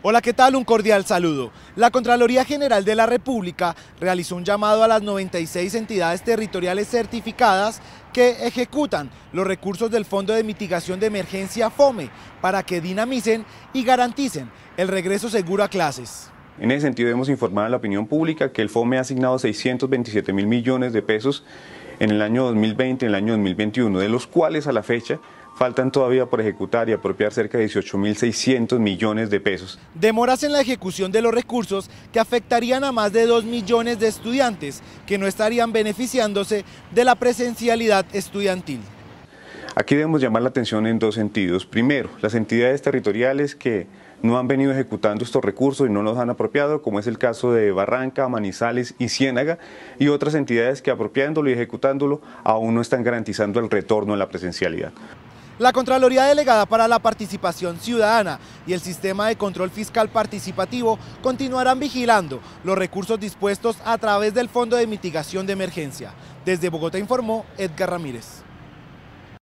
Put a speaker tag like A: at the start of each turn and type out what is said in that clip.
A: Hola, ¿qué tal? Un cordial saludo. La Contraloría General de la República realizó un llamado a las 96 entidades territoriales certificadas que ejecutan los recursos del Fondo de Mitigación de Emergencia FOME para que dinamicen y garanticen el regreso seguro a clases.
B: En ese sentido debemos informar a la opinión pública que el FOME ha asignado 627 mil millones de pesos en el año 2020 y en el año 2021, de los cuales a la fecha faltan todavía por ejecutar y apropiar cerca de 18.600 millones de pesos.
A: Demoras en la ejecución de los recursos que afectarían a más de 2 millones de estudiantes que no estarían beneficiándose de la presencialidad estudiantil.
B: Aquí debemos llamar la atención en dos sentidos. Primero, las entidades territoriales que no han venido ejecutando estos recursos y no los han apropiado, como es el caso de Barranca, Manizales y Ciénaga, y otras entidades que apropiándolo y ejecutándolo aún no están garantizando el retorno a la presencialidad.
A: La Contraloría Delegada para la Participación Ciudadana y el Sistema de Control Fiscal Participativo continuarán vigilando los recursos dispuestos a través del Fondo de Mitigación de Emergencia. Desde Bogotá informó Edgar Ramírez.